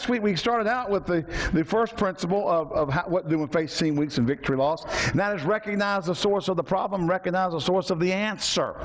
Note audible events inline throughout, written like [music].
Last week we started out with the, the first principle of, of how, what do we face seems weeks and victory loss, And that is recognize the source of the problem, recognize the source of the answer.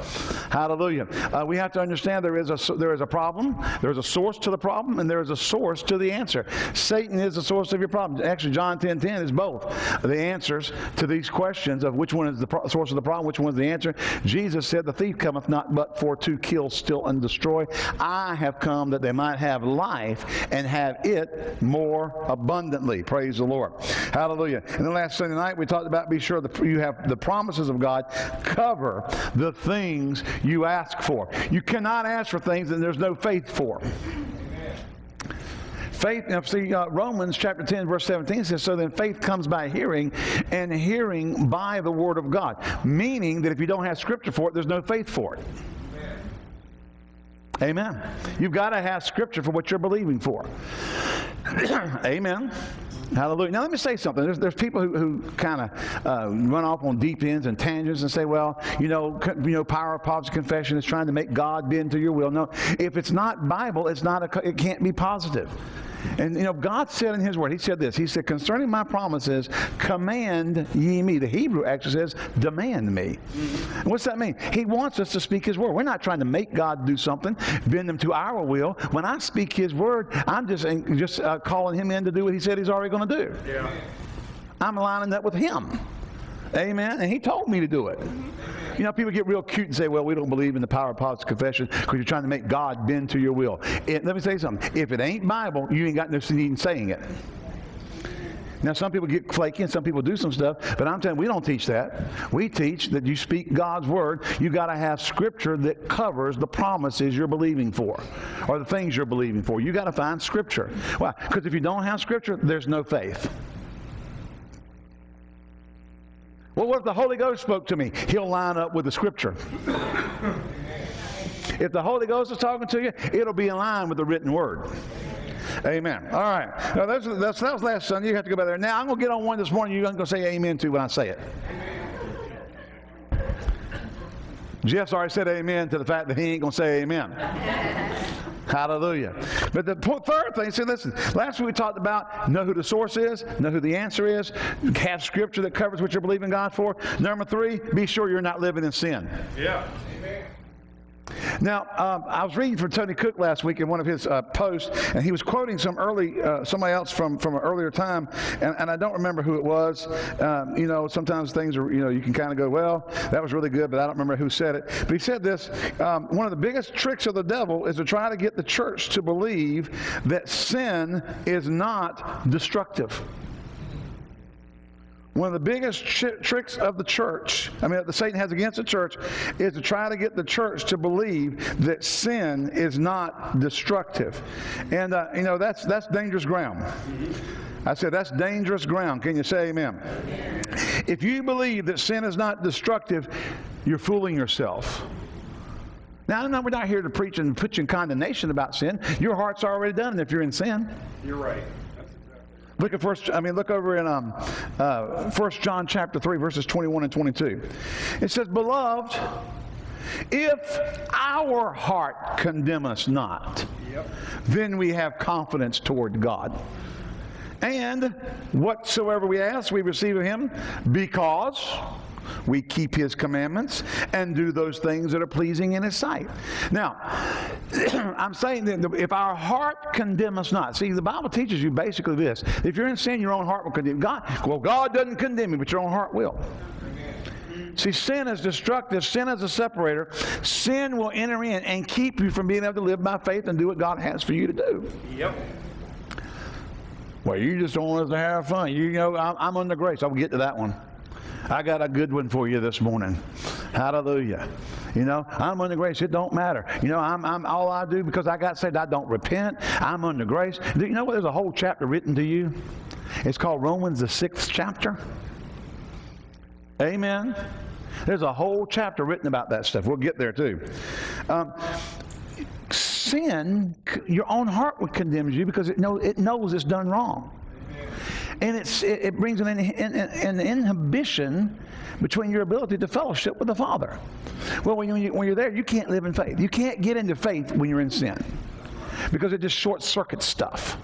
Hallelujah. Uh, we have to understand there is, a, there is a problem, there is a source to the problem, and there is a source to the answer. Satan is the source of your problem. Actually, John 10 10 is both the answers to these questions of which one is the pro- source of the problem, which one is the answer. Jesus said, The thief cometh not but for to kill, steal, and destroy. I have come that they might have life and have it more abundantly. Praise the Lord. Hallelujah. And then last Sunday night we talked about be sure that you have the promises of God cover the things you ask for. You cannot ask for things that there's no faith for. Faith, see, uh, Romans chapter 10, verse 17 says, So then faith comes by hearing, and hearing by the word of God. Meaning that if you don't have scripture for it, there's no faith for it. Amen. You've got to have scripture for what you're believing for. [clears throat] Amen. Hallelujah. Now, let me say something. There's, there's people who, who kind of uh, run off on deep ends and tangents and say, well, you know, you know, power of positive confession is trying to make God bend to your will. No, if it's not Bible, it's not a, it can't be positive. And you know, God said in His Word, He said this. He said, "Concerning my promises, command ye me." The Hebrew actually says, "Demand me." Mm-hmm. What's that mean? He wants us to speak His Word. We're not trying to make God do something, bend Him to our will. When I speak His Word, I'm just just uh, calling Him in to do what He said He's already going to do. Yeah. I'm lining up with Him. Amen. And He told me to do it. You know, people get real cute and say, well, we don't believe in the power of positive confession because you're trying to make God bend to your will. It, let me say something. If it ain't Bible, you ain't got no need in saying it. Now, some people get flaky and some people do some stuff, but I'm telling you, we don't teach that. We teach that you speak God's word. You got to have scripture that covers the promises you're believing for or the things you're believing for. You got to find scripture. Why? Because if you don't have scripture, there's no faith. Well, what if the Holy Ghost spoke to me? He'll line up with the Scripture. if the Holy Ghost is talking to you, it'll be in line with the written word. Amen. All right. Now, that's, that's, that was last Sunday. You have to go back there. Now, I'm going to get on one this morning you're going to say amen to when I say it. Jeff's already said amen to the fact that he ain't going to say amen. Hallelujah. But the third thing, see, listen, last week we talked about know who the source is, know who the answer is, have scripture that covers what you're believing God for. Number three, be sure you're not living in sin. Yeah. Amen. Now, um, I was reading from Tony Cooke last week in one of his uh, posts, and he was quoting some early, uh, somebody else from, from an earlier time, and, and I don't remember who it was. Um, you know, sometimes things are, you know, you can kind of go, well, that was really good, but I don't remember who said it. But he said this um, one of the biggest tricks of the devil is to try to get the church to believe that sin is not destructive. One of the biggest ch- tricks of the church, I mean, that Satan has against the church, is to try to get the church to believe that sin is not destructive. And, uh, you know, that's, that's dangerous ground. I said, that's dangerous ground. Can you say amen? If you believe that sin is not destructive, you're fooling yourself. Now, no, we're not here to preach and put you in condemnation about sin. Your heart's already done if you're in sin. You're right. Look at first. I mean, look over in um, uh, First John chapter three, verses twenty-one and twenty-two. It says, "Beloved, if our heart condemn us not, yep. then we have confidence toward God." And whatsoever we ask, we receive of Him, because we keep his commandments and do those things that are pleasing in his sight. Now, [clears throat] I'm saying that if our heart condemn us not, see, the Bible teaches you basically this. If you're in sin, your own heart will condemn. God, well, God doesn't condemn you, but your own heart will. See, sin is destructive. Sin is a separator. Sin will enter in and keep you from being able to live by faith and do what God has for you to do. Yep. Well, you just don't want us to have fun. You know, I'm, I'm under grace. I'll get to that one. I got a good one for you this morning. Hallelujah. You know, I'm under grace. It don't matter. You know, I'm, I'm all I do because I got saved. I don't repent. I'm under grace. Do you know what? There's a whole chapter written to you. It's called Romans, the sixth chapter. Amen. There's a whole chapter written about that stuff. We'll get there too. Um, sin, your own heart would condemn you because it, know, it knows it's done wrong and it's, it, it brings an, an, an, inhibition between your ability to fellowship with the Father. Well, when, you, when you're there, you can't live in faith. You can't get into faith when you're in sin because it just short circuits stuff.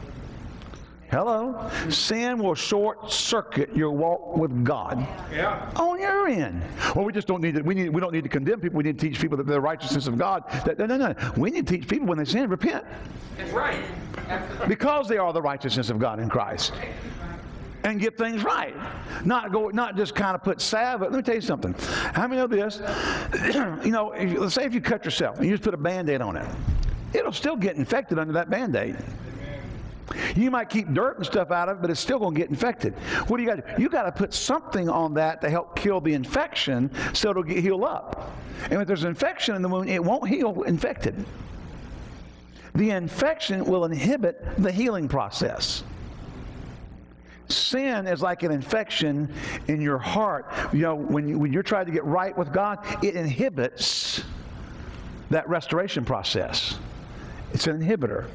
Hello? Sin will short circuit your walk with God. Yeah. On your end. Well, we just don't need to, we need we don't need to condemn people. We need to teach people that the righteousness of God. That, no, no, no. We need to teach people when they sin, repent. That's right. Absolutely. Because they are the righteousness of God in Christ. And get things right. Not go not just kind of put salve. Let me tell you something. How many know this? [clears throat] you know, if, let's say if you cut yourself and you just put a band-aid on it, it'll still get infected under that band-aid. You might keep dirt and stuff out of it, but it's still going to get infected. What do you got to do? You got to put something on that to help kill the infection so it'll get heal up. And if there's an infection in the wound, it won't heal infected. The infection will inhibit the healing process. Sin is like an infection in your heart. You know, when, you, when you're trying to get right with God, it inhibits that restoration process. It's an inhibitor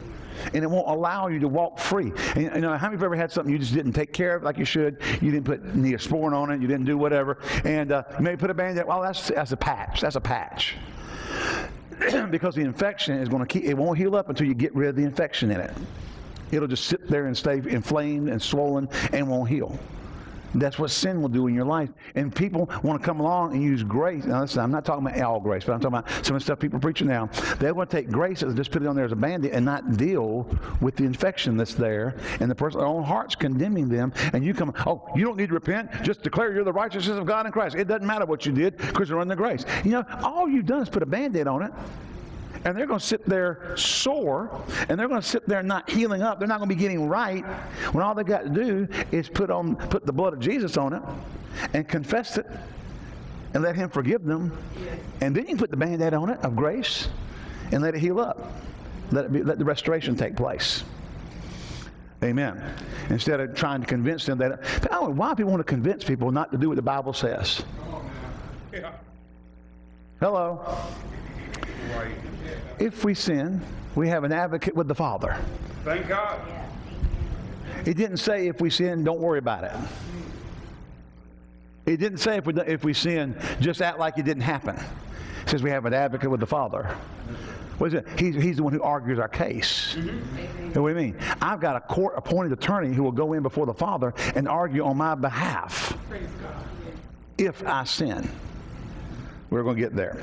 and it won't allow you to walk free. And, you know, how many of you ever had something you just didn't take care of like you should? You didn't put neosporin on it. You didn't do whatever, and uh, you maybe put a band-aid. Well, that's that's a patch. That's a patch. [clears throat] because the infection is going to keep. It won't heal up until you get rid of the infection in it. It'll just sit there and stay inflamed and swollen and won't heal. That's what sin will do in your life. And people want to come along and use grace. Now, listen, I'm not talking about all grace, but I'm talking about some of the stuff people are preaching now. They want to take grace and just put it on there as a band-aid and not deal with the infection that's there. And the person, their own heart's condemning them. And you come, oh, you don't need to repent. Just declare you're the righteousness of God in Christ. It doesn't matter what you did because you're under grace. You know, all you've done is put a band-aid on it and they're going to sit there sore and they're going to sit there not healing up they're not going to be getting right when all they got to do is put on put the blood of jesus on it and confess it and let him forgive them and then you can put the band-aid on it of grace and let it heal up let, it be, let the restoration take place Amen. Instead of trying to convince them that, I don't know why people want to convince people not to do what the Bible says. Hello. Right. If we sin, we have an advocate with the Father. Thank God. It didn't say if we sin, don't worry about it. It didn't say if we, if we sin, just act like it didn't happen. It says we have an advocate with the Father. What is it? He's, he's the one who argues our case. Mm-hmm. You know what I mean? I've got a court appointed attorney who will go in before the Father and argue on my behalf if I sin. We're going to get there.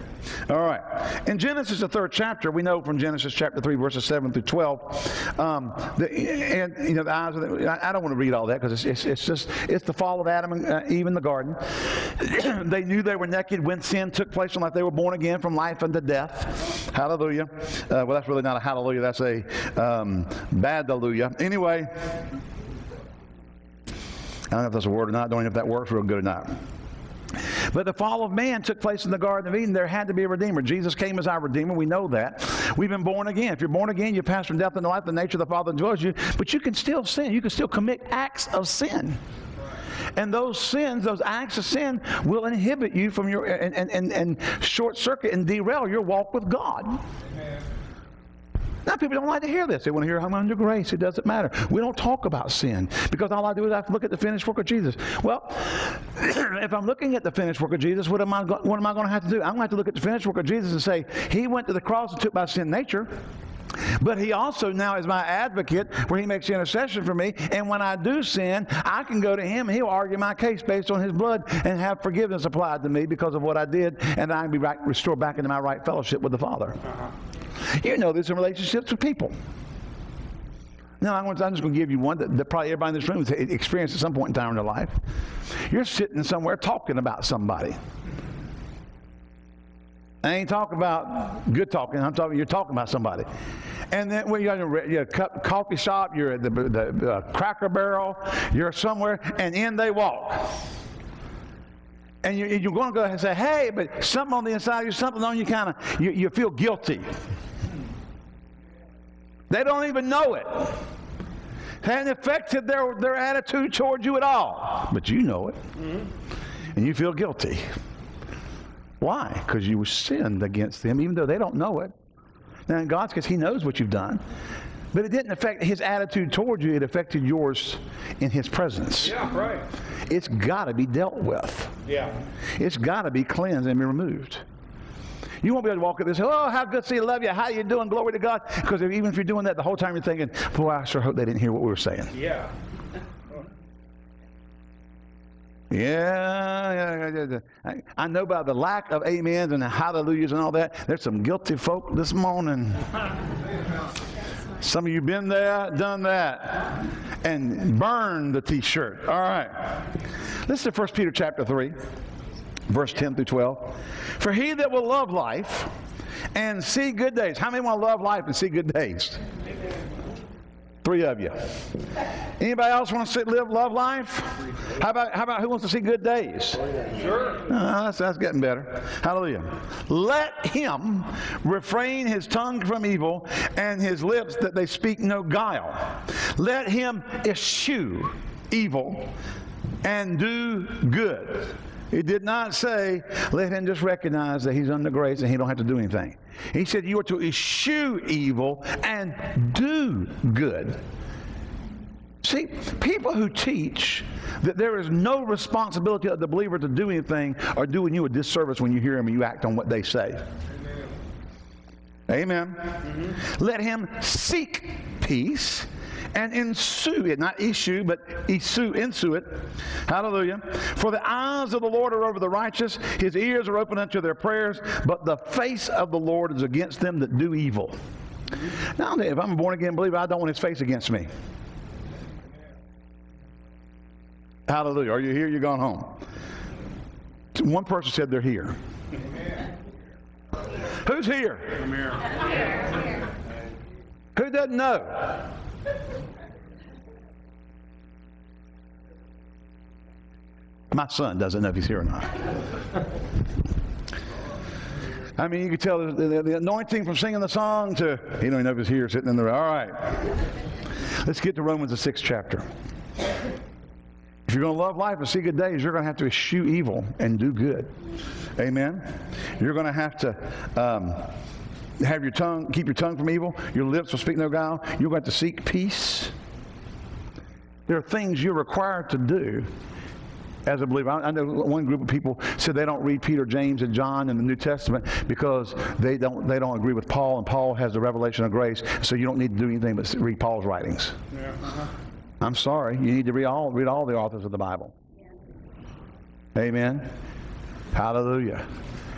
All right. In Genesis, the third chapter, we know from Genesis chapter 3, verses 7 through 12, um, the, and, you know, the eyes of the, I, I don't want to read all that because it's, it's, it's, just, it's the fall of Adam and uh, Eve in the garden. [clears throat] they knew they were naked when sin took place, and like they were born again from life unto death. Hallelujah. Uh, well, that's really not a hallelujah, that's a um, bad hallelujah. Anyway, I don't know if that's a word or not. I don't know if that works real good or not. But the fall of man took place in the Garden of Eden. There had to be a Redeemer. Jesus came as our Redeemer. We know that. We've been born again. If you're born again, you pass from death into life. The nature of the Father dwells you. But you can still sin. You can still commit acts of sin. And those sins, those acts of sin, will inhibit you from your and, and, and, and short circuit and derail your walk with God. Now, people don't like to hear this. They want to hear, I'm under grace. It doesn't matter. We don't talk about sin because all I do is I look at the finished work of Jesus. Well, [clears throat] if I'm looking at the finished work of Jesus, what am I, what am I going to have to do? I'm going to have to look at the finished work of Jesus and say, He went to the cross and took my sin nature. But he also now is my advocate where he makes intercession for me. And when I do sin, I can go to him and he'll argue my case based on his blood and have forgiveness applied to me because of what I did. And I can be right, restored back into my right fellowship with the Father. Uh-huh. You know this in relationships with people. Now, I'm just going to give you one that, that probably everybody in this room has experienced at some point in time in their life. You're sitting somewhere talking about somebody. I ain't talking about good talking. I'm talking you're talking about somebody. And then when you're in a you're a coffee shop, you're at the, the, the uh, Cracker Barrel, you're somewhere, and in they walk. And you, you're going to go ahead and say, hey, but something on the inside of you, something on you kind of, you, you feel guilty. They don't even know it. Hadn't affected their, their attitude towards you at all. But you know it. Mm-hmm. And you feel guilty. Why? Because you sinned against them, even though they don't know it. Now, in God's case, He knows what you've done. But it didn't affect His attitude towards you, it affected yours in His presence. Yeah, right. It's got to be dealt with, Yeah. it's got to be cleansed and be removed. You won't be able to walk up and say, oh, how good to see you, love you, how you doing, glory to God. Because even if you're doing that the whole time, you're thinking, boy, I sure hope they didn't hear what we were saying. Yeah. Yeah, yeah, yeah, yeah. I, know by the lack of amens and the hallelujahs and all that, there's some guilty folk this morning. Some of you been there, done that, and burned the t-shirt. All right. Listen to 1 Peter chapter 3, verse 10 through 12. For he that will love life and see good days. How many want to love life and see good days? Three of you. Anybody else want to sit, live, love life? How about, how about who wants to see good days? Sure. Uh, that's, that's getting better. Hallelujah. Let him refrain his tongue from evil and his lips that they speak no guile. Let him eschew evil and do good. It did not say, let him just recognize that he's under grace and he don't have to do anything. He said you are to eschew evil and do good. See, people who teach that there is no responsibility of the believer to do anything are doing you a disservice when you hear them and you act on what they say. Amen. Mm-hmm. Let him seek peace and ensue it, not issue, but ensue, ensue it. Hallelujah. For the eyes of the Lord are over the righteous, his ears are open unto their prayers, but the face of the Lord is against them that do evil. Now, if I'm a born again believer, I don't want his face against me. Hallelujah. Are you here? You're gone home. One person said they're here. Who's here? Who doesn't know? [laughs] My son doesn't know if he's here or not. I mean, you can tell the, the, the, anointing from singing the song to, he don't even know if he's here sitting in the All right. Let's get to Romans, the sixth chapter. If you're going to love life and see good days, you're going to have to eschew evil and do good. Amen. You're going to have to um, have your tongue, keep your tongue from evil. Your lips will speak no guile. You're going to, to seek peace. There are things you're required to do as a believer. I, know one group of people said they don't read Peter, James, and John in the New Testament because they don't they don't agree with Paul, and Paul has the revelation of grace, so you don't need to do anything but read Paul's writings. Yeah. Uh-huh. I'm sorry, you need to read all read all the authors of the Bible. Amen. Hallelujah.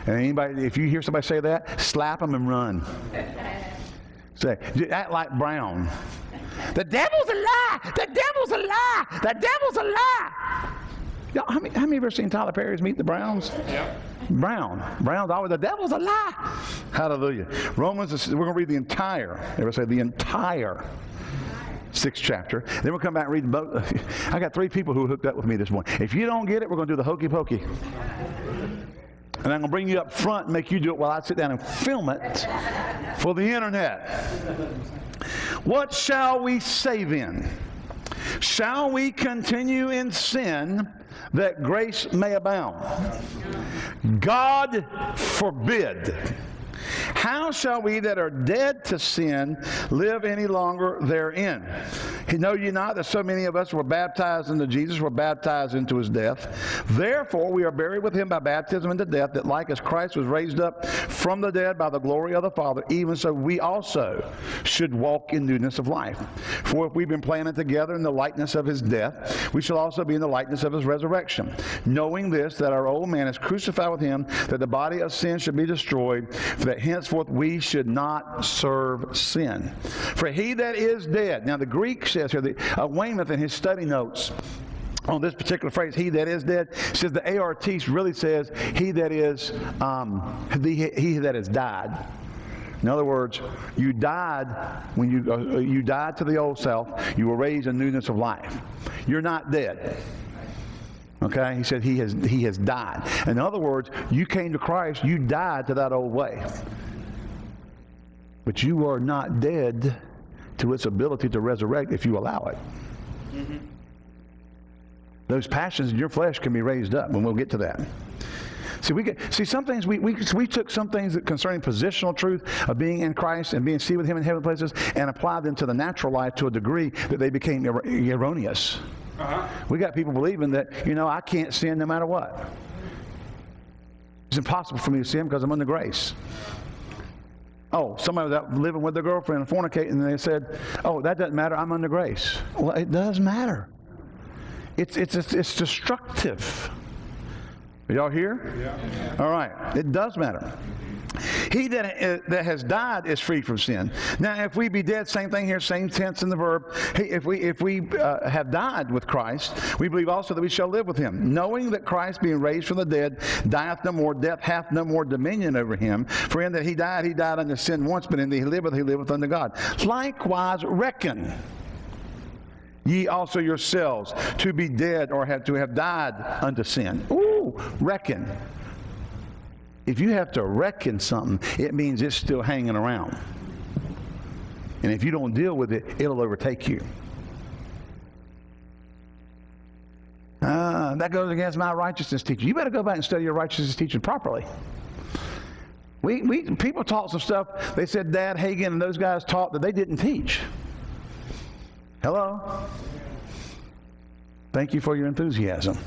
And anybody, if you hear somebody say that, slap them and run. say, act like Brown. The devil's a lie. The devil's a lie. The devil's a lie. Y'all, how many, how many of you ever seen Tyler Perry's Meet the Browns? Yeah. Brown. Brown's always, the devil's a lie. Hallelujah. Romans, we're going to read the entire, ever say the entire sixth chapter. Then we'll come back and read both. [laughs] I got three people who hooked up with me this morning. If you don't get it, we're going to do the hokey pokey. And I'm going to bring you up front and make you do it while I sit down and film it for the internet. What shall we say then? Shall we continue in sin that grace may abound. God forbid. How shall we that are dead to sin live any longer therein? [laughs] Know ye not that so many of us were baptized into Jesus, were baptized into his death? Therefore we are buried with him by baptism into death, that like as Christ was raised up from the dead by the glory of the Father, even so we also should walk in newness of life. For if we've been planted together in the likeness of his death, we shall also be in the likeness of his resurrection. Knowing this, that our old man is crucified with him, that the body of sin should be destroyed, that henceforth we should not serve sin. For he that is dead, now the Greek says here, the, uh, Weymouth in his study notes, on this particular phrase, he that is dead, says the ART really says he that is, um, the, he that has died. In other words, you died when you, uh, you died to the old self. You were raised in newness of life. You're not dead. Okay? He said he has, he has died. In other words, you came to Christ, you died to that old way. But you are not dead to its ability to resurrect if you allow it. Mm-hmm. Those passions in your flesh can be raised up, and we'll get to that. See, we get, see some things we, we, we took some things that concerning positional truth of being in Christ and being seated with Him in heavenly places and applied them to the natural life to a degree that they became er- erroneous. Uh-huh. We got people believing that, you know, I can't sin no matter what. It's impossible for me to sin because I'm under grace. Oh, somebody was out living with their girlfriend and fornicating, and they said, Oh, that doesn't matter. I'm under grace. Well, it does matter. It's, it's, it's, it's destructive. Are y'all here? Yeah. All right. It does matter. He that, uh, that has died is free from sin. Now, if we be dead, same thing here, same tense in the verb. If we if we uh, have died with Christ, we believe also that we shall live with Him, knowing that Christ, being raised from the dead, dieth no more, death hath no more dominion over Him. For in that He died, He died unto sin once, but in that He liveth, He liveth unto God. Likewise, reckon ye also yourselves to be dead or have to have died unto sin. Ooh, reckon. If you have to reckon something, it means it's still hanging around. And if you don't deal with it, it'll overtake you. Ah, that goes against my righteousness teaching. You better go back and study your righteousness teaching properly. We, we, people taught some stuff. They said Dad Hagin and those guys taught that they didn't teach. Hello? Thank you for your enthusiasm.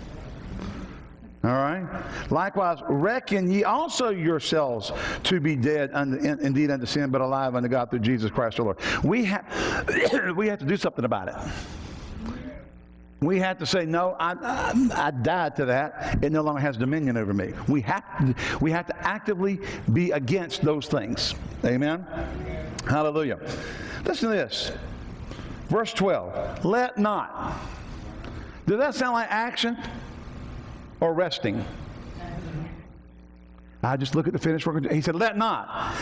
All right. Likewise, reckon ye also yourselves to be dead unto, in, indeed unto sin, but alive unto God through Jesus Christ our Lord. We have [coughs] we have to do something about it. We have to say, no, I, I, I, died to that. It no longer has dominion over me. We have, to, we have to actively be against those things. Amen? Hallelujah. Listen to this. Verse 12. Let not. Does that sound like action or resting? I just look at the finished work. He said, let not.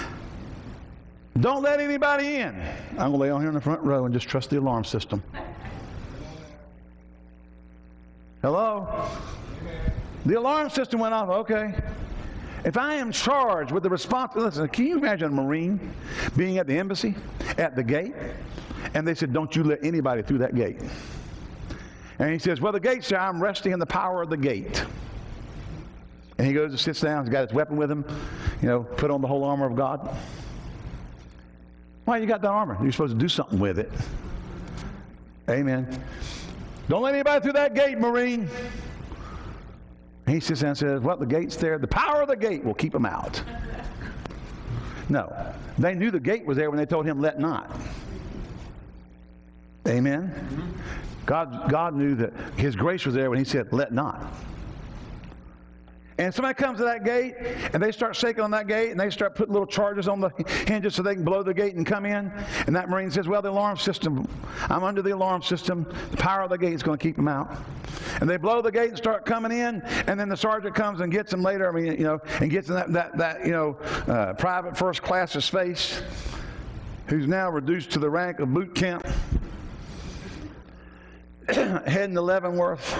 Don't let anybody in. I'm going to lay on here in the front row and just trust the alarm system. Hello? The alarm system went off. Okay. If I am charged with the responsibility, listen, can you imagine a Marine being at the embassy, at the gate, and they said, Don't you let anybody through that gate? And he says, Well, the gate's there. I'm resting in the power of the gate. And he goes and sits down. He's got his weapon with him, you know, put on the whole armor of God. Why you got that armor? You're supposed to do something with it. Amen. Don't let anybody through that gate, Marine. He sits down and says, Well, the gate's there. The power of the gate will keep them out. No. They knew the gate was there when they told him, Let not. Amen. God, God knew that His grace was there when He said, Let not. And somebody comes to that gate and they start shaking on that gate and they start putting little charges on the hinges so they can blow the gate and come in. And that Marine says, Well, the alarm system, I'm under the alarm system. The power of the gate is going to keep them out. And they blow the gate and start coming in. And then the sergeant comes and gets them later. I mean, you know, and gets in that, that, that you know, uh, private first class's face, who's now reduced to the rank of boot camp, [coughs] heading to Leavenworth.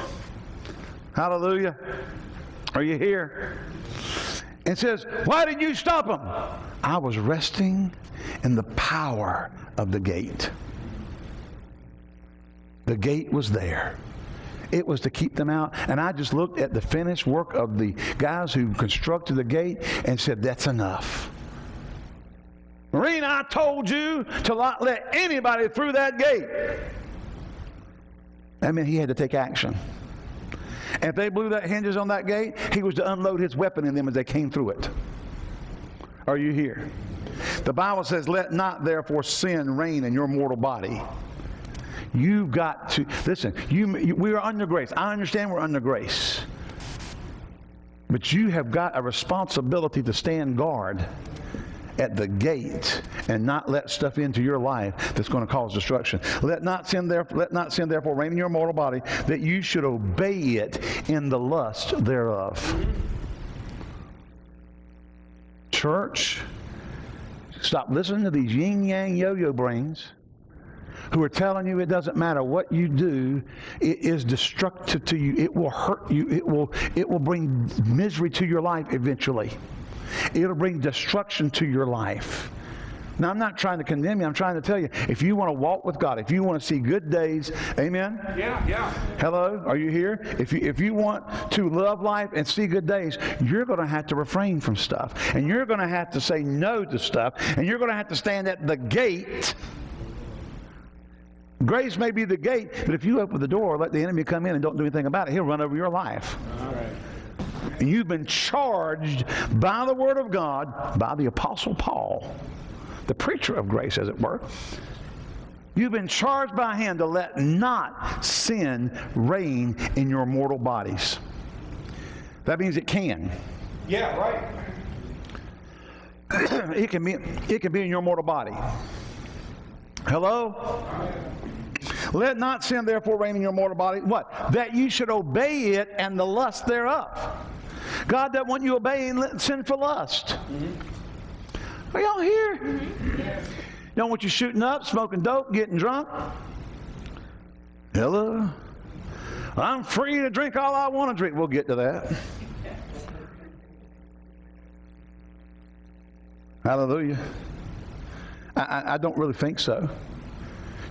Hallelujah. Are you here? And says, Why did you stop him? I was resting in the power of the gate. The gate was there. It was to keep them out. And I just looked at the finished work of the guys who constructed the gate and said, That's enough. Marine, I told you to not let anybody through that gate. That meant he had to take action. And if they blew that hinges on that gate, he was to unload his weapon in them as they came through it. Are you here? The Bible says, Let not therefore sin reign in your mortal body. You've got to, listen, you, you, we are under grace. I understand we're under grace. But you have got a responsibility to stand guard at the gate and not let stuff into your life that's going to cause destruction. Let not sin therefore, let not sin therefore reign in your mortal body that you should obey it in the lust thereof. Church, stop listening to these yin yang yo yo brains who are telling you it doesn't matter what you do it is destructive to you it will hurt you it will it will bring misery to your life eventually It'll bring destruction to your life. Now, I'm not trying to condemn you. I'm trying to tell you if you want to walk with God, if you want to see good days, amen? Yeah, yeah. Hello, are you here? If you, if you want to love life and see good days, you're going to have to refrain from stuff. And you're going to have to say no to stuff. And you're going to have to stand at the gate. Grace may be the gate, but if you open the door, let the enemy come in and don't do anything about it, he'll run over your life. All right. You've been charged by the Word of God, by the Apostle Paul, the preacher of grace, as it were. You've been charged by him to let not sin reign in your mortal bodies. That means it can. Yeah, right. [clears throat] it can be it can be in your mortal body. Hello? Let not sin therefore reign in your mortal body. What? That you should obey it and the lust thereof. God doesn't want you obeying sinful lust. Mm-hmm. Are y'all here? Mm-hmm. Don't want you shooting up, smoking dope, getting drunk. Hello? I'm free to drink all I want to drink. We'll get to that. [laughs] Hallelujah. I, I, don't really think so.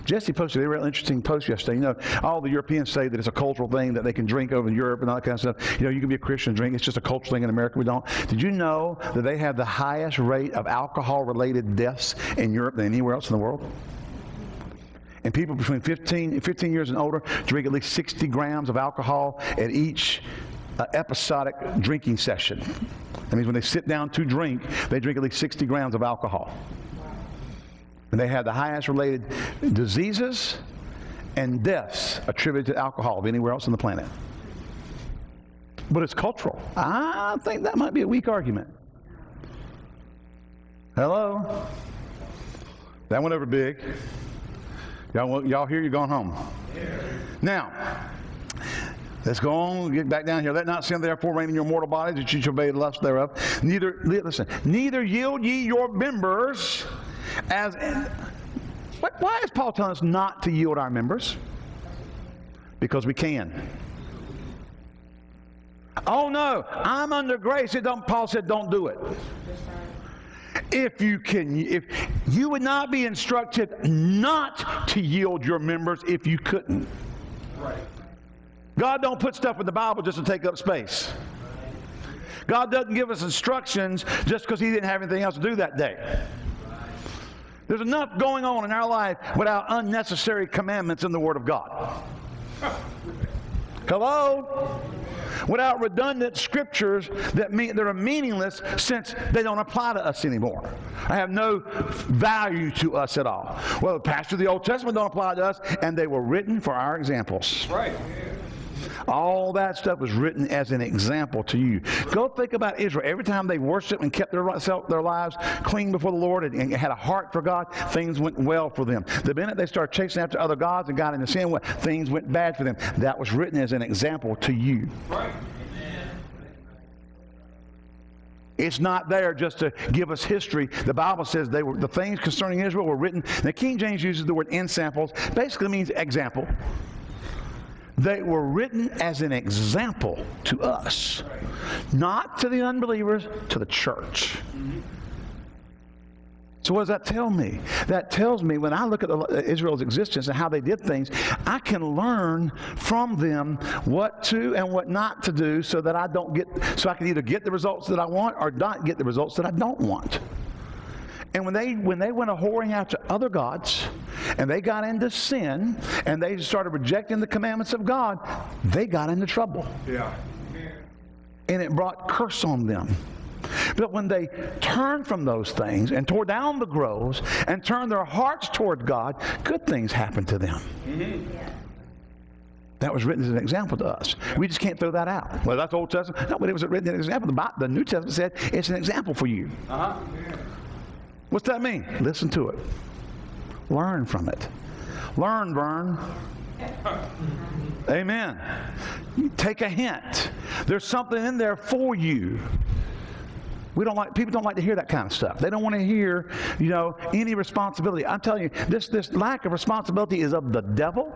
Jesse posted a real interesting post yesterday. You know, all the Europeans say that it's a cultural thing that they can drink over in Europe and all that kind of stuff. You know, you can be a Christian and drink. It's just a cultural thing in America. We don't. Did you know that they have the highest rate of alcohol-related deaths in Europe than anywhere else in the world? And people between 15, 15 years and older drink at least 60 grams of alcohol at each uh, episodic drinking session. That means when they sit down to drink, they drink at least 60 grams of alcohol. And they have the highest related diseases and deaths attributed to alcohol of anywhere else on the planet. But it's cultural. I think that might be a weak argument. Hello? That went over big. Y'all, here? You're going home. Now, Let's go on, get back down here. Let not sin therefore reign in your mortal bodies, that you shall obey the lust thereof. Neither, listen, neither yield ye your members as. Why is Paul telling us not to yield our members? Because we can. Oh no, I'm under grace. It don't, Paul said, don't do it. If you can, if you would not be instructed not to yield your members if you couldn't. God don't put stuff in the Bible just to take up space. God doesn't give us instructions just because he didn't have anything else to do that day. There's enough going on in our life without unnecessary commandments in the Word of God. Hello? Without redundant scriptures that mean that are meaningless since they don't apply to us anymore. I have no value to us at all. Well, the pastor of the Old Testament don't apply to us, and they were written for our examples. Right. All that stuff was written as an example to you. Go think about Israel. Every time they worshiped and kept their, their lives clean before the Lord and, and, had a heart for God, things went well for them. The minute they started chasing after other gods and got into sin, things went bad for them. That was written as an example to you. It's not there just to give us history. The Bible says they were the things concerning Israel were written. The King James uses the word ensamples. Basically means example. They were written as an example to us, not to the unbelievers, to the church. So, what does that tell me? That tells me when I look at Israel's existence and how they did things, I can learn from them what to and what not to do so that I don't get, so I can either get the results that I want or not get the results that I don't want. And when they when they went a whoring after other gods and they got into sin and they started rejecting the commandments of God, they got into trouble. Yeah. And it brought curse on them. But when they turned from those things and tore down the groves and turned their hearts toward God, good things happened to them. Mm-hmm. That was written as an example to us. We just can't throw that out. Well, that's Old Testament. No, but it was written as an example. The, the New Testament said it's an example for you. Uh-huh. What's that mean? Listen to it. Learn from it. Learn, Vern. Amen. Take a hint. There's something in there for you. We don't like people don't like to hear that kind of stuff. They don't want to hear, you know, any responsibility. I'm telling you, this this lack of responsibility is of the devil.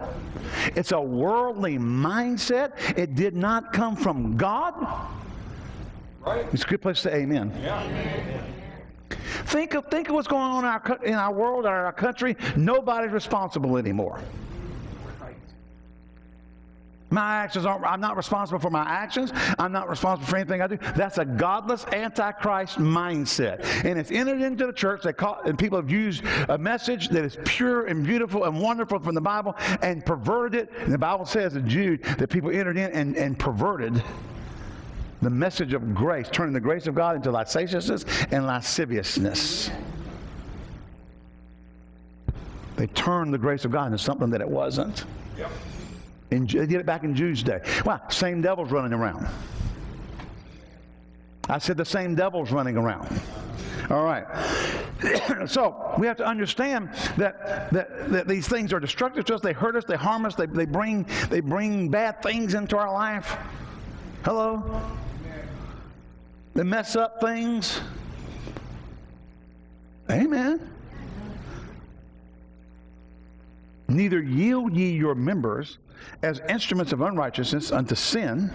It's a worldly mindset. It did not come from God. Right. It's a good place to say amen. Yeah. Think of, think of what's going on in our, in our world, in our country. Nobody's responsible anymore. My actions aren't, I'm not responsible for my actions. I'm not responsible for anything I do. That's a godless, antichrist mindset. And it's entered into the church. They call, and people have used a message that is pure and beautiful and wonderful from the Bible and perverted it. And the Bible says in Jude that people entered in and, and perverted The message of grace, turning the grace of God into licentiousness and lasciviousness. They turned the grace of God into something that it wasn't. Yep. And they did it back in Jude's day. Wow, same devil's running around. I said the same devil's running around. All right. [coughs] so we have to understand that, that, that these things are destructive to us. They hurt us. They harm us. They, they, bring, they bring bad things into our life. Hello? They mess up things. Amen. Neither yield ye your members as instruments of unrighteousness unto sin,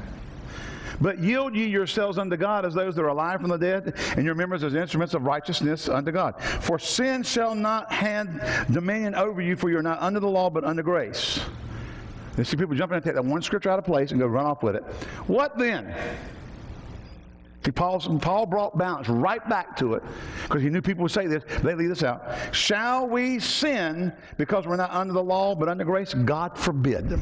but yield ye yourselves unto God as those that are alive from the dead, and your members as instruments of righteousness unto God. For sin shall not have dominion over you, for you're not under the law, but under grace. You see people jumping and take that one scripture out of place and go run off with it. What then? Paul, Paul brought balance right back to it because he knew people would say this. They leave this out. Shall we sin because we're not under the law but under grace? God forbid.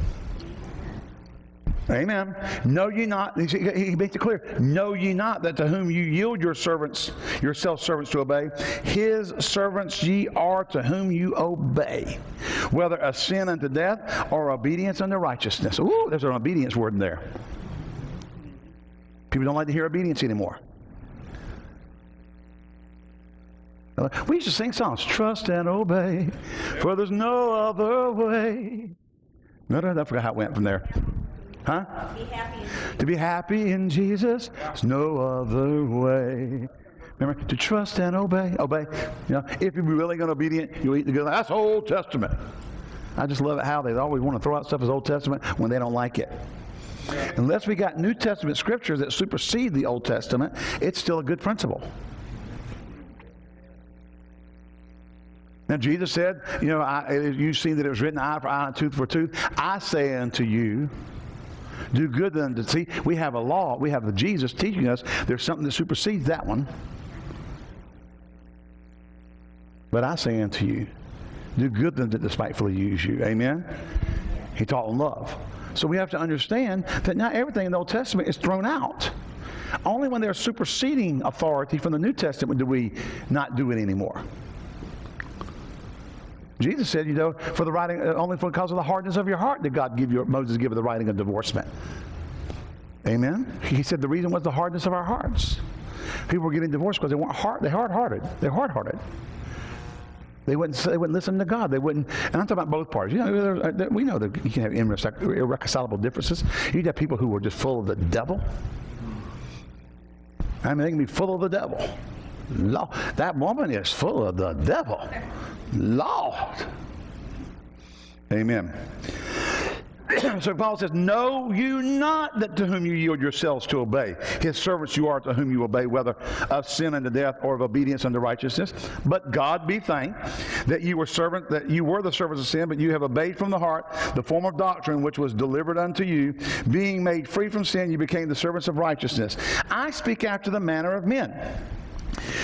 Amen. Know ye not, he makes it clear, know ye not that to whom you yield your servants, yourself servants to obey, his servants ye are to whom you obey, whether a sin unto death or obedience unto righteousness. Ooh, there's an obedience word in there. People don't like to hear obedience anymore. We used to sing songs, trust and obey, for there's no other way. No, no, I forgot how it went from there. Huh? Be To be happy in Jesus, there's no other way. Remember, to trust and obey. Obey. You know, if you're really going to be obedient, you'll eat the good. That's Old Testament. I just love it how they always want to throw out stuff as Old Testament when they don't like it. Unless we got New Testament scriptures that supersede the Old Testament, it's still a good principle. Now Jesus said, you know, I, you've seen that it was written eye for eye, and tooth for tooth. I say unto you, do good to see. We have a law. We have Jesus teaching us. There's something that supersedes that one. But I say unto you, do good to despitefully use you. Amen. He taught in love. So we have to understand that not everything in the Old Testament is thrown out. Only when there's superseding authority from the New Testament do we not do it anymore. Jesus said, you know, for the writing, uh, only because of the hardness of your heart did God give you, Moses give the writing of divorcement. Amen. He said the reason was the hardness of our hearts. People were getting divorced because they weren't hard, they hard-hearted. They're hard-hearted. They wouldn't, they wouldn't listen to God. They wouldn't, and I'm talking about both parties. You know, uh, we know that you can have irreconcilable differences. You have people who are just full of the devil. I mean, they can be full of the devil. Lord, that woman is full of the devil. Lord. Amen. [clears throat] so Paul says, Know you not that to whom you yield yourselves to obey. His servants you are to whom you obey, whether of sin unto death or of obedience unto righteousness. But God be thanked that you were servant, that you were the servants of sin, but you have obeyed from the heart the form of doctrine which was delivered unto you. Being made free from sin, you became the servants of righteousness. I speak after the manner of men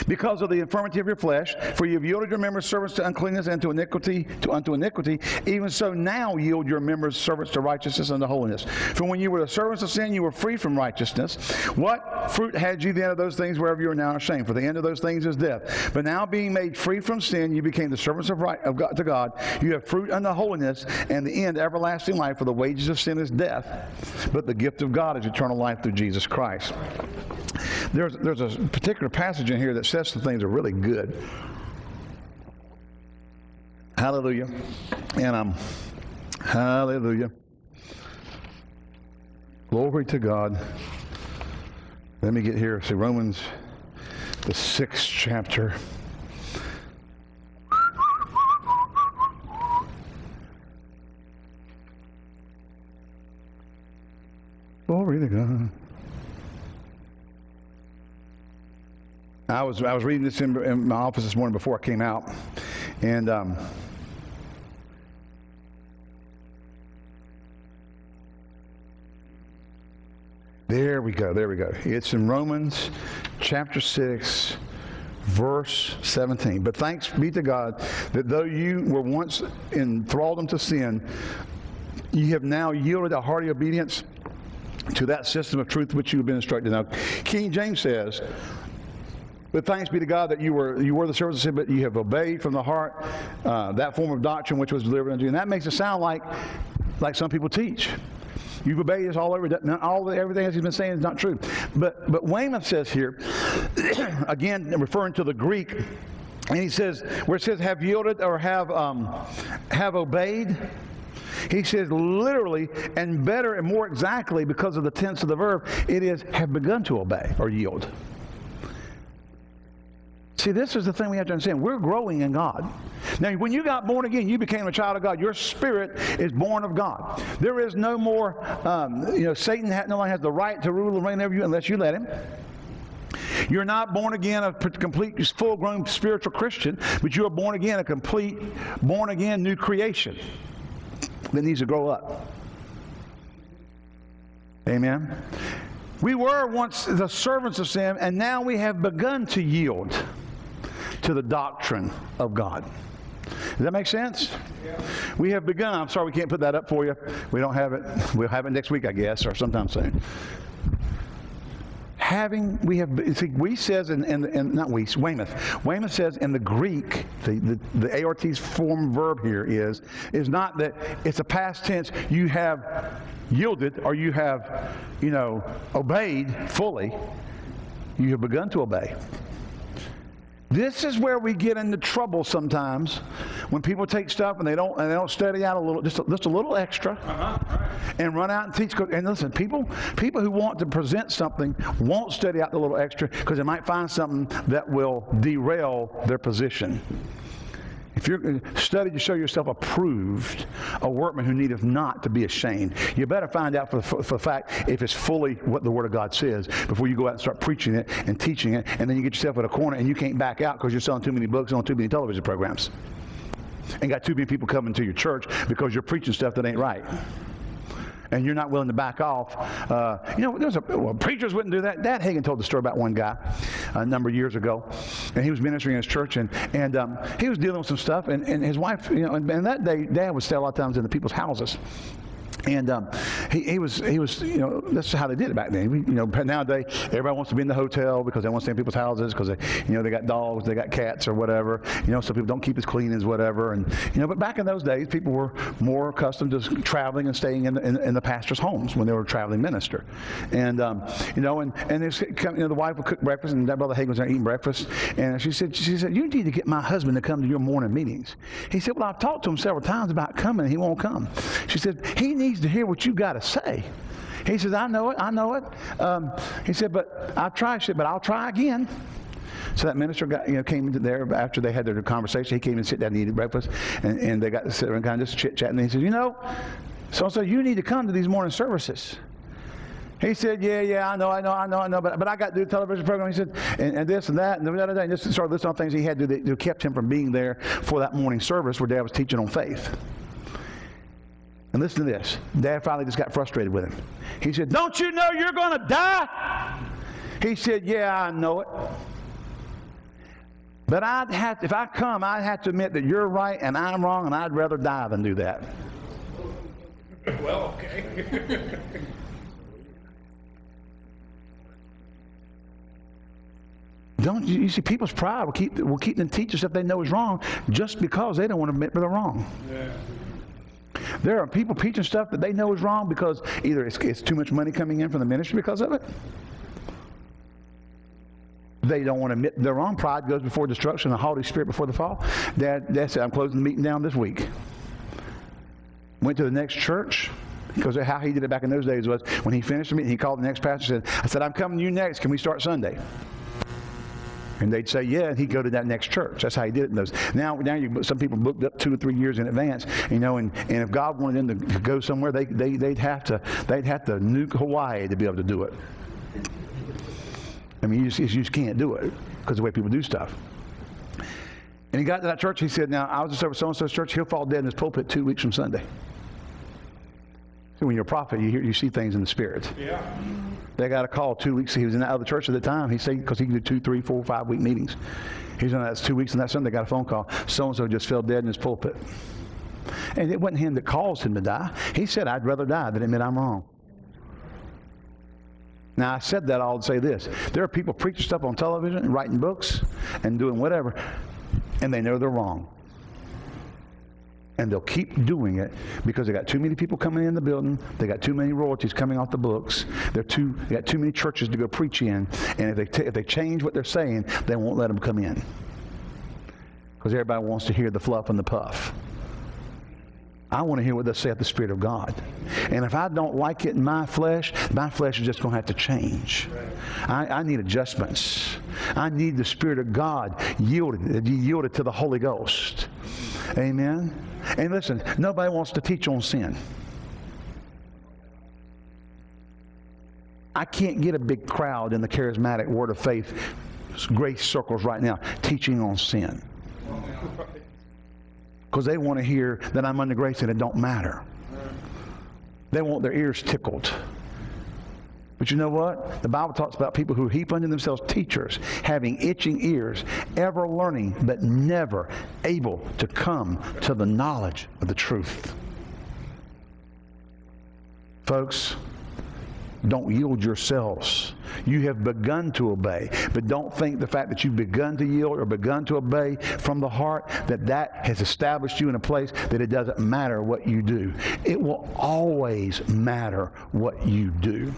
because of the infirmity of your flesh, for you have yielded your members servants to uncleanness and to iniquity, to unto iniquity. Even so now yield your members servants to righteousness and to holiness. For when you were the servants of sin, you were free from righteousness. What fruit had you then of those things wherever you are now ashamed? For the end of those things is death. But now being made free from sin, you became the servants of, right, of God to God. You have fruit unto holiness, and the end everlasting life. For the wages of sin is death, but the gift of God is eternal life through Jesus Christ. There's, there's a particular passage in here that says some things are really good. Hallelujah. And um, hallelujah. Glory to God. Let me get here. See, Romans, the sixth chapter. Glory to God. I was I was reading this in, in, my office this morning before I came out, and um, there we go. There we go. It's in Romans chapter six. Verse 17. But thanks be to God that though you were once enthralled into sin, you have now yielded a hearty obedience to that system of truth which you have been instructed. Now, King James says, but thanks be to God that you were you were the servants of sin, but you have obeyed from the heart uh, that form of doctrine which was delivered unto you. And that makes it sound like like some people teach. You've obeyed us all over. All the, everything else he's been saying is not true. But but Weymouth says here, [clears throat] again referring to the Greek, and he says where it says have yielded or have um, have obeyed. He says literally and better and more exactly because of the tense of the verb, it is have begun to obey or yield. See, this is the thing we have to understand. We're growing in God. Now, when you got born again, you became a child of God. Your spirit is born of God. There is no more, um, you know, Satan no longer has the right to rule and reign over you unless you let him. You're not born again a complete, full grown spiritual Christian, but you are born again a complete, born again new creation that needs to grow up. Amen. We were once the servants of sin, and now we have begun to yield to the doctrine of God. Does that make sense? We have begun. I'm sorry we can't put that up for you. We don't have it. We'll have it next week, I guess, or sometime soon. Having, we have, see, we says, in, in, in not we, Weymouth. Weymouth says in the Greek, the, the, the ART's form verb here is, is not that it's a past tense. You have yielded or you have, you know, obeyed fully. You have begun to obey. This is where we get into trouble sometimes when people take stuff and they don't and they don't study out a little just a, just a little extra uh-huh, right. and run out and teach. And listen, people people who want to present something won't study out the little extra because they might find something that will derail their position. If you're study to show yourself approved, a workman who needeth not to be ashamed, you better find out for the, for the fact if it's fully what the Word of God says before you go out and start preaching it and teaching it, and then you get yourself in a corner and you can't back out because you're selling too many books on too many television programs. And got too many people coming to your church because you're preaching stuff that ain't right and you're not willing to back off. Uh, you know, there's a well, preachers wouldn't do that. Dad Hagin told the story about one guy a number of years ago, and he was ministering in his church, and and um, he was dealing with some stuff, and, and his wife, you know, and, and that day, Dad would stay a lot of times in the people's houses. And um, he, he, was, he was, you know, that's how they did it back then. You know, nowadays everybody wants to be in the hotel because they want to stay in people's houses because they, you know, they got dogs, they got cats or whatever. You know, so people don't keep as clean as whatever. And you know, but back in those days, people were more accustomed to traveling and staying in the, in, in the pastor's homes when they were a traveling minister. And um, you know, and and you know, the wife would cook breakfast, and that brother Hagin was there eating breakfast, and she said, she said, you need to get my husband to come to your morning meetings. He said, well, I've talked to him several times about coming, and he won't come. She said, he needs needs to hear what you got to say. He says, I know it, I know it. Um, he said, but I've tried, said, but I'll try again. So that minister got, you know, came into there after they had their conversation. He came and sit down and eat breakfast, and, and they got to sit there and kind of just chit chat. And he said, you know, so so, you need to come to these morning services. He said, Yeah, yeah, I know, I know, I know, I know, but, but I got to do a television program. He said, and, and this and that, and the other day, and just started listing on things he had to do that kept him from being there for that morning service where Dad was teaching on faith. And listen to this. Dad finally just got frustrated with him. He said, Don't you know you're going to die? He said, Yeah, I know it. But I'd have, if I come, I'd have to admit that you're right and I'm wrong, and I'd rather die than do that. [laughs] Well, okay. [laughs] Don't you, you see people's pride will keep will keep them teaching if they know is wrong just because they don't want to admit they're wrong. Yeah. There are people preaching stuff that they know is wrong because either it's, it's too much money coming in from the ministry because of it. They don't want to admit their wrong. Pride goes before destruction, the Holy Spirit before the fall. Dad, Dad said, I'm closing the meeting down this week. Went to the next church because how he did it back in those days was when he finished the meeting, he called the next pastor and said, I said, I'm coming to you next. Can we start Sunday? And they'd say, yeah, and he'd go to that next church. That's how he did it in those. Now, now you, some people booked up two or three years in advance, you know, and, and if God wanted them to go somewhere, they, they, they'd, have to, they'd have to nuke Hawaii to be able to do it. I mean, you just, you just can't do it because the way people do stuff. And he got to that church. He said, now, I was just over so-and-so's church. He'll fall dead in his pulpit two weeks from Sunday. So when you're a prophet, you, hear, you see things in the spirit. Yeah. They got a call two weeks. He was in that other church at the time. He said, because he could do two, three, four, five week meetings. He's in that two weeks, and that Sunday they got a phone call. So and so just fell dead in his pulpit. And it wasn't him that caused him to die. He said, I'd rather die than admit I'm wrong. Now, I said that to say this. There are people preaching stuff on television and writing books and doing whatever, and they know they're wrong. And they'll keep doing it because they got too many people coming in the building. They got too many royalties coming off the books. They're too, they got too many churches to go preach in. And if they, t- if they change what they're saying, they won't let them come in. Because everybody wants to hear the fluff and the puff. I want to hear what they say saith the Spirit of God. And if I don't like it in my flesh, my flesh is just going to have to change. I, I need adjustments. I need the Spirit of God yielded, yielded to the Holy Ghost. Amen. And listen, nobody wants to teach on sin. I can't get a big crowd in the charismatic word of faith grace circles right now teaching on sin because they want to hear that I'm under grace and it don't matter. They want their ears tickled. But you know what? The Bible talks about people who heap unto themselves teachers, having itching ears, ever learning, but never able to come to the knowledge of the truth. Folks, don't yield yourselves. You have begun to obey, but don't think the fact that you've begun to yield or begun to obey from the heart that that has established you in a place that it doesn't matter what you do. It will always matter what you do.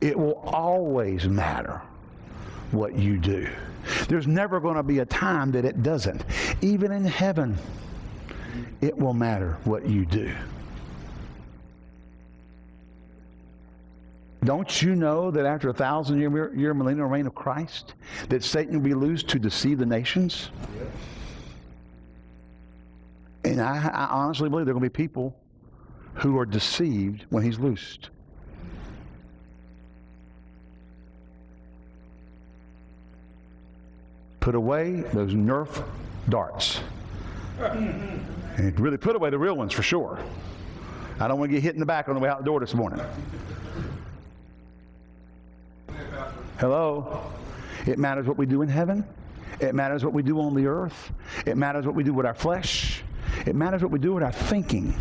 It will always matter what you do. There's never going to be a time that it doesn't. Even in heaven, it will matter what you do. Don't you know that after a thousand year, year millennial reign of Christ, that Satan will be loosed to deceive the nations? And I, I honestly believe there are going to be people who are deceived when he's loosed. Put away those Nerf darts. And really put away the real ones for sure. I don't want to get hit in the back on the way out the door this morning. Hello? It matters what we do in heaven. It matters what we do on the earth. It matters what we do with our flesh. It matters what we do with our thinking.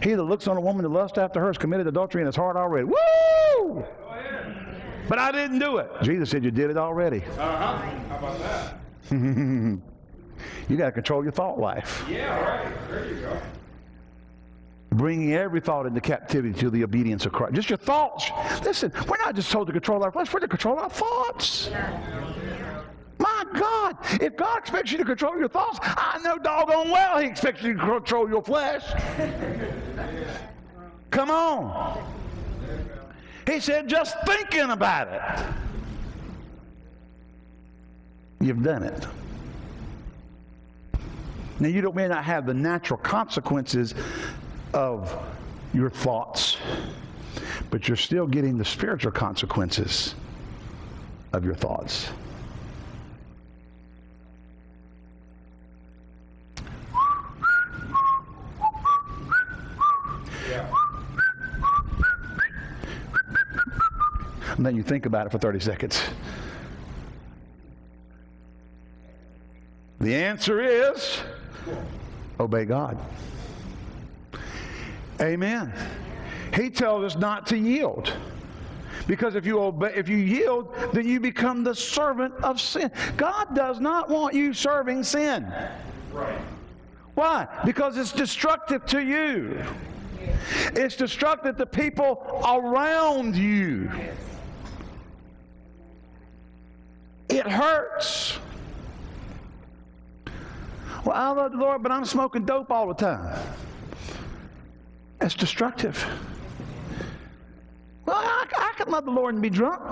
He that looks on a woman to lust after her has committed adultery in his heart already. Woo! But I didn't do it. Jesus said you did it already. Uh-huh. How about that? [laughs] you got to control your thought life. Yeah, right. There you go. Bringing every thought into captivity to the obedience of Christ. Just your thoughts. Listen, we're not just told to control our flesh, we're to control our thoughts. My God, if God expects you to control your thoughts, I know doggone well He expects you to control your flesh. [laughs] Come on. He said, just thinking about it. You've done it. Now, you may not have the natural consequences of your thoughts, but you're still getting the spiritual consequences of your thoughts. And then you think about it for 30 seconds. The answer is obey God. Amen. He tells us not to yield. Because if you obey, if you yield, then you become the servant of sin. God does not want you serving sin. Right. Why? Because it's destructive to you. It's destructive to people around you. It hurts. Well, I love the Lord, but I'm smoking dope all the time. That's destructive. Well, I, I can love the Lord and be drunk.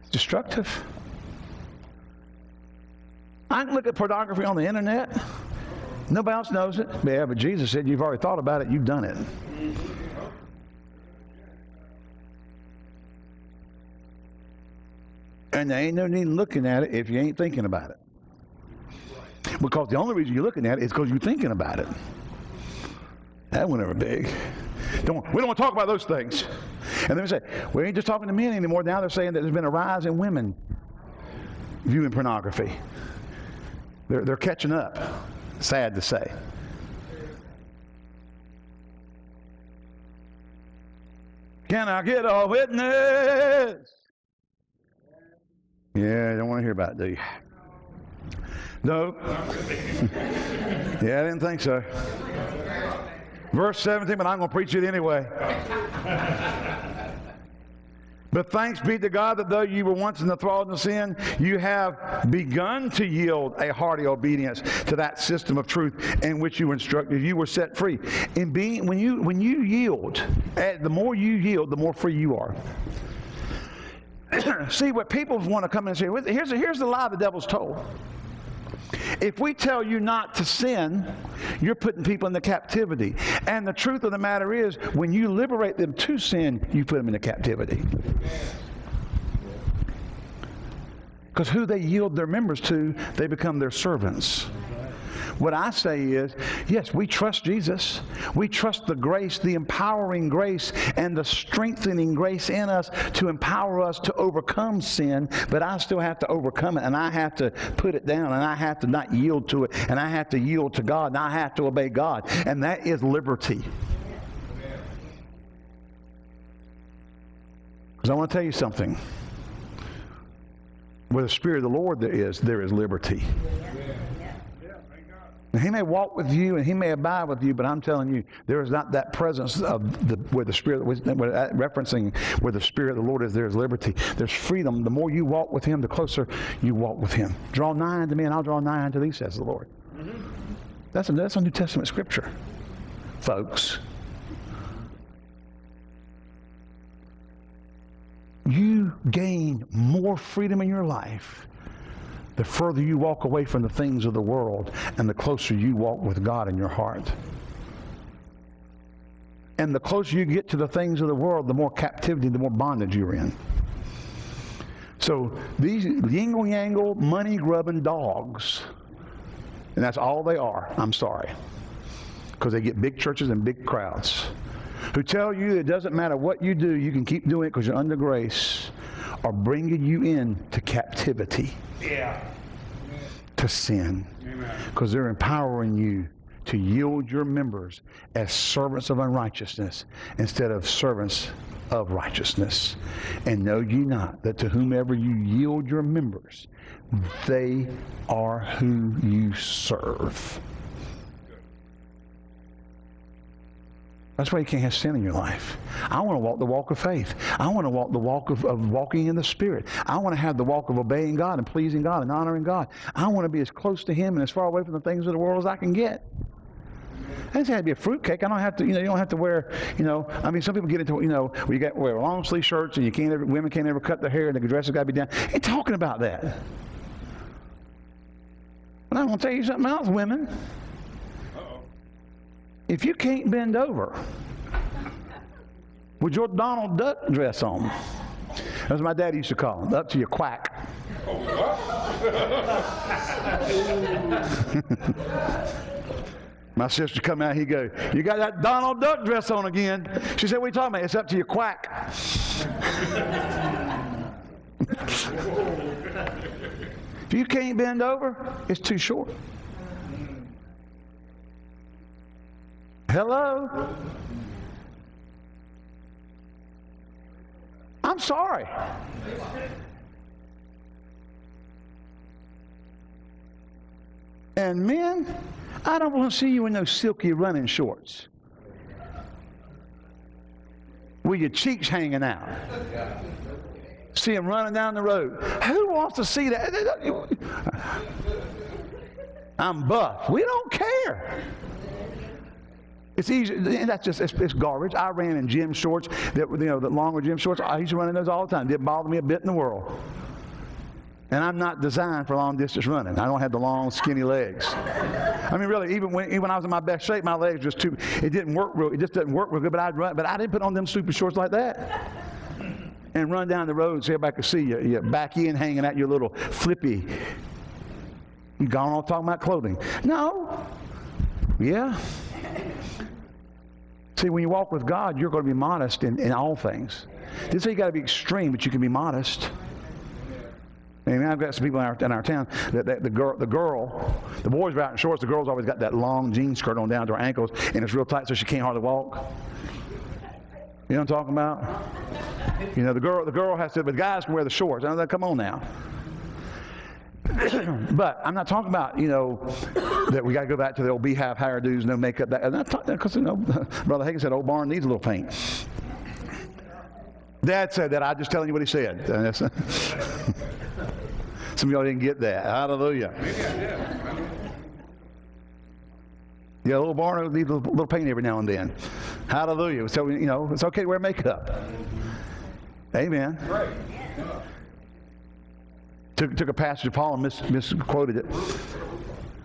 It's destructive. I can look at pornography on the internet. Nobody else knows it. Yeah, but Jesus said you've already thought about it, you've done it. And there ain't no need in looking at it if you ain't thinking about it. Because the only reason you're looking at it is because you're thinking about it. That went over big. Don't, we don't want to talk about those things. And then we say, we ain't just talking to men anymore. Now they're saying that there's been a rise in women viewing pornography. They're, they're catching up. Sad to say. Can I get a witness? Yeah, I don't want to hear about it, do you? No. yeah, I didn't think so. Verse 17, but I'm going to preach it anyway. But thanks be to God that though you were once in the thraldom of sin, you have begun to yield a hearty obedience to that system of truth in which you were instructed. You were set free. In being when you when you yield, eh, the more you yield, the more free you are. See what people want to come and say. Here's here's the lie the devil's told. If we tell you not to sin, you're putting people into captivity. And the truth of the matter is, when you liberate them to sin, you put them into captivity. Because who they yield their members to, they become their servants. What I say is, yes, we trust Jesus. We trust the grace, the empowering grace, and the strengthening grace in us to empower us to overcome sin, but I still have to overcome it, and I have to put it down, and I have to not yield to it, and I have to yield to God, and I have to obey God. And that is liberty. Because I want to tell you something. Where the Spirit of the Lord there is, there is liberty. And he may walk with you and he may abide with you, but I'm telling you, there is not that presence of the, where the Spirit, where, uh, referencing where the Spirit of the Lord is, there is liberty. There's freedom. The more you walk with him, the closer you walk with him. Draw nigh unto me, and I'll draw nigh unto thee, says the Lord. That's, a, that's a New Testament scripture, folks. You gain more freedom in your life the further you walk away from the things of the world and the closer you walk with God in your heart. And the closer you get to the things of the world, the more captivity, the more bondage you're in. So these yingle yangle, money grubbing dogs, and that's all they are, I'm sorry, because they get big churches and big crowds who tell you it doesn't matter what you do, you can keep doing it because you're under grace, are bringing you into captivity. Yeah. To sin. Because they're empowering you to yield your members as servants of unrighteousness instead of servants of righteousness. And know ye not that to whomever you yield your members, they are who you serve. That's why you can't have sin in your life. I want to walk the walk of faith. I want to walk the walk of, of walking in the Spirit. I want to have the walk of obeying God and pleasing God and honoring God. I want to be as close to Him and as far away from the things of the world as I can get. I doesn't have to be a fruitcake. I don't have to, you know, you don't have to wear, you know, I mean, some people get into, you know, where you got wear long sleeve shirts and you can't ever, women can't ever cut their hair and the dress has got to be down. Ain't talking about that. But I'm to tell you something else, women. If you can't bend over with your Donald Duck dress on, as my dad used to call them, up to your quack. [laughs] My sister come out, he go, you got that Donald Duck dress on again. She said, what are you talking about? It's up to your quack. [laughs] if you can't bend over, it's too short. Hello? I'm sorry. And men, I don't want to see you in those silky running shorts with your cheeks hanging out. See them running down the road. Who wants to see that? [laughs] I'm buff. We don't care. It's easy, that's just, it's, it's, garbage. I ran in gym shorts, that you know, the longer gym shorts. I used to run in those all the time. Didn't bother me a bit in the world. And I'm not designed for long distance running. I don't have the long, skinny legs. I mean, really, even when, even when I was in my best shape, my legs just too, it didn't work real, it just didn't work real good, but I'd run, but I didn't put on them stupid shorts like that. And run down the road so everybody could see you, you back in hanging out your little flippy. You gone on talking about clothing. No. Yeah. See, when you walk with God, you're going to be modest in, in all things. Didn't say you got to be extreme, but you can be modest. And I've got some people in our, in our town that, that, the girl, the girl, the boys are out in shorts. The girl's always got that long jean skirt on down to her ankles, and it's real tight, so she can't hardly walk. You know what I'm talking about? You know, the girl, the girl has to, but guys can wear the shorts. I know, come on now. [coughs] but I'm not talking about, you know, that we got to go back to the old beehive hairdos, no makeup. That, I'm not talking because, you know, [laughs] Brother Hagin said, old barn needs a little paint. Dad said that. I'm just telling you what he said. [laughs] Some of y'all didn't get that. Hallelujah. Yeah, a little barn needs a little, little paint every now and then. Hallelujah. So, you know, it's okay to wear makeup. Amen. Right. Took, took a passage of Paul and mis, misquoted it.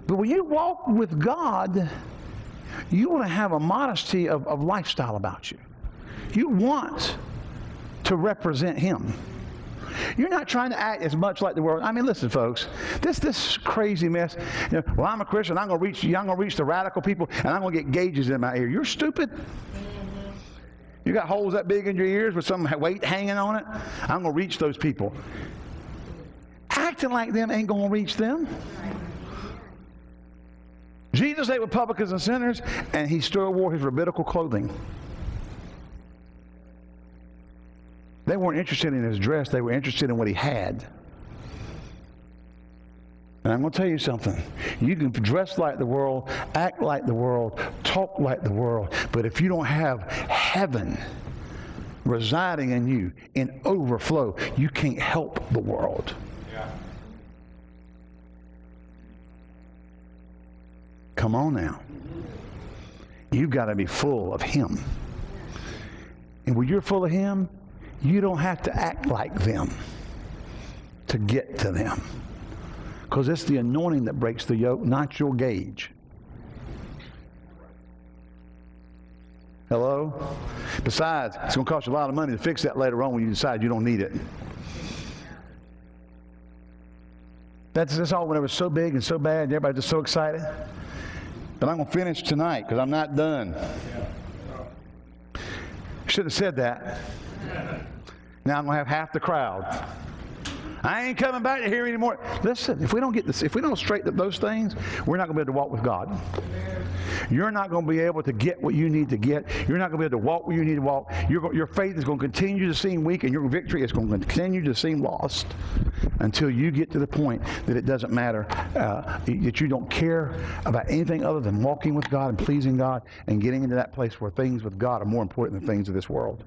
But when you walk with God, you want to have a modesty of, of lifestyle about you. You want to represent Him. You're not trying to act as much like the world. I mean, listen, folks. This this crazy mess. You know, well, I'm a Christian. I'm going to reach. I'm to reach the radical people, and I'm going to get gauges in my ear. You're stupid. You got holes that big in your ears with some weight hanging on it. I'm going to reach those people. Acting like them ain't going to reach them. Jesus ate with publicans and sinners, and he still wore his rabbinical clothing. They weren't interested in his dress, they were interested in what he had. And I'm going to tell you something. You can dress like the world, act like the world, talk like the world, but if you don't have heaven residing in you in overflow, you can't help the world. Come on now. You've got to be full of Him. And when you're full of Him, you don't have to act like them to get to them. Because it's the anointing that breaks the yoke, not your gauge. Hello? Besides, it's going to cost you a lot of money to fix that later on when you decide you don't need it. That's, that's all when it was so big and so bad, and everybody's just so excited. But I'm going to finish tonight because I'm not done. Should have said that. Now I'm going to have half the crowd. I ain't coming back to here anymore. Listen, if we don't get this, if we don't straighten up those things, we're not going to be able to walk with God. You're not going to be able to get what you need to get. You're not going to be able to walk where you need to walk. Your, your faith is going to continue to seem weak, and your victory is going to continue to seem lost until you get to the point that it doesn't matter, uh, that you don't care about anything other than walking with God and pleasing God and getting into that place where things with God are more important than things of this world.